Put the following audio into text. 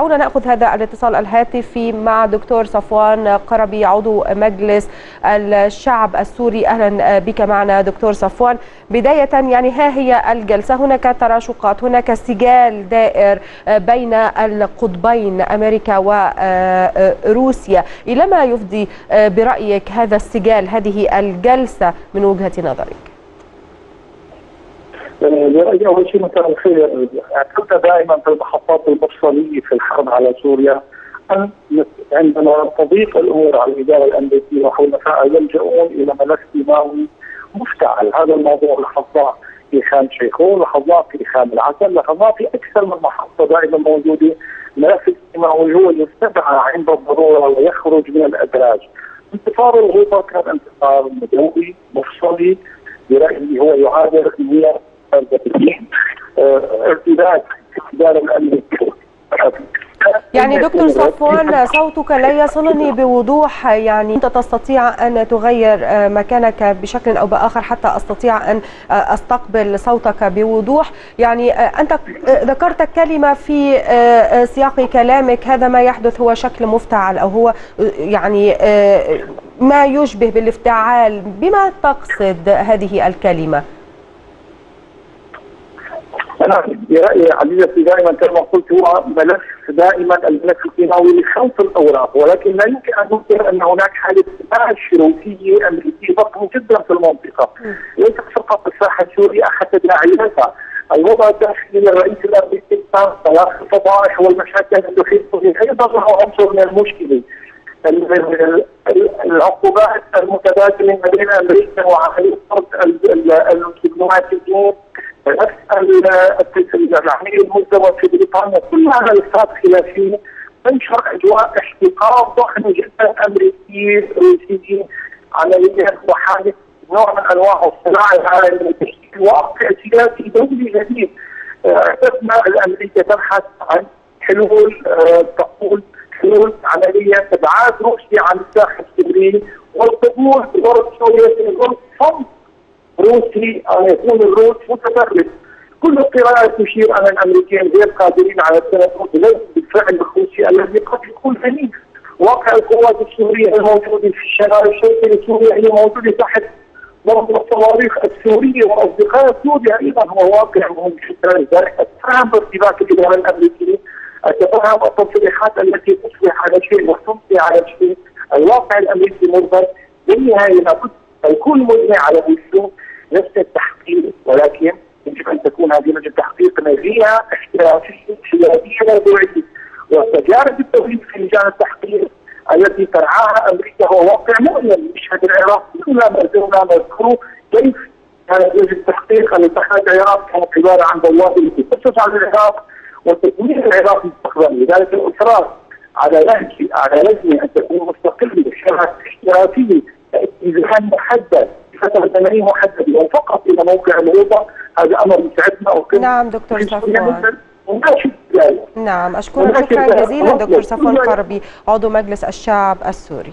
دعونا نأخذ هذا الاتصال الهاتفي مع دكتور صفوان قربي عضو مجلس الشعب السوري. أهلا بك معنا دكتور صفوان. بداية يعني ها هي الجلسة. هناك تراشقات هناك سجال دائر بين القطبين أمريكا وروسيا إلى ما يفضي برأيك هذا السجال هذه الجلسة من وجهة نظرك؟ برأيي أول شيء مساء الخير اعتدت دائما في المحطات المفصلية في الحرب على سوريا أن عندما تضيق الأمور على الإدارة الأمريكية وحلفائها يلجؤون إلى ملف دماوي مفتعل. هذا الموضوع لاحظناه في خان شيخون لاحظناه في خان العسل لاحظناه في أكثر من محطة دائما موجودة. ملف الدماوي هو يستدعى عند الضرورة ويخرج من الأدراج. انتصار الغوطة كان انتصار مدوي مفصلي برأيي هو يعادل 100 يعني دكتور صفوان صوتك لا يصلني بوضوح. يعني أنت تستطيع أن تغير مكانك بشكل أو بآخر حتى أستطيع أن أستقبل صوتك بوضوح. يعني أنت ذكرت كلمة في سياق كلامك. هذا ما يحدث هو شكل مفتعل أو هو يعني ما يشبه بالإفتعال. بما تقصد هذه الكلمة؟ أنا برأيي عزيزتي دائما كما قلت هو ملف دائما الملف الكيماوي لخلط الأوراق ولكن لا يمكن أن ننكر أن هناك حالة داعش روسيه أمريكية ضخمة جدا في المنطقة. ليست فقط الساحة السورية احد تداعياتها الوضع الداخلي للرئيس الأمريكي تلاقي الفضائح والمشاكل التي تحيط به. أيضا له عنصر من المشكلة. العقوبات المتبادلة ما بين أمريكا وعمليه طرد الدبلوماسيين نفس العملية المزدوجه في بريطانيا. كل هذا الفات خلافيه تنشر اجواء احتقار ضخم جدا أمريكي روسي عمليا وحاله نوع من أنواع الصراع العالمي واقع سياسي دولي جديد. اعتدنا الامريكا تبحث عن حلول تقول حلول عملية ابعاد روسيا عن الساحه السوريه والقبول بضرب سوريا في ظل صمت روسي ان يكون الروس متفرد. كل القراءات تشير ان الامريكان غير قادرين على التنفس بالفعل الروسي الذي قد يكون عنيف واقع القوات السورية الموجوده في الشمال الشرقي لسوريا هي موجودة تحت ضرب الصواريخ السورية واصدقاء سوريا أيضا هو واقع مهم جدا لذلك اتفهم ارتباك الإدارة الأمريكية. أتفهم التصريحات التي تصبح على شيء وتمضي على شيء. الواقع الأمريكي مربط بالنهاية لابد يكون مبني على وجود نفس التحقيق ولكن يجب أن تكون هذه لجنه التحقيق نزيهه احترافيه سياديه موضوعيه وتجارب التوحيد في لجان التحقيق التي ترعاها أمريكا هو واقع مؤلم. يشهد العراق كلنا ما نذكره كيف التحقيق التي دخلت العراق كانت عباره عن بوابه التي تسس على العراق وتدمير العراق مستقبلا. لذلك الإصرار على لجنه على لجنة أن تكون مستقلة احترافيه اتزان محدد. فتره زمنيه محدده وفقط إلى موقع الوضع هذا أمر يسعدنا نعم دكتور صفوان. نعم أشكرك. شكرا جزيلا دكتور صفوان قربي عضو مجلس الشعب السوري.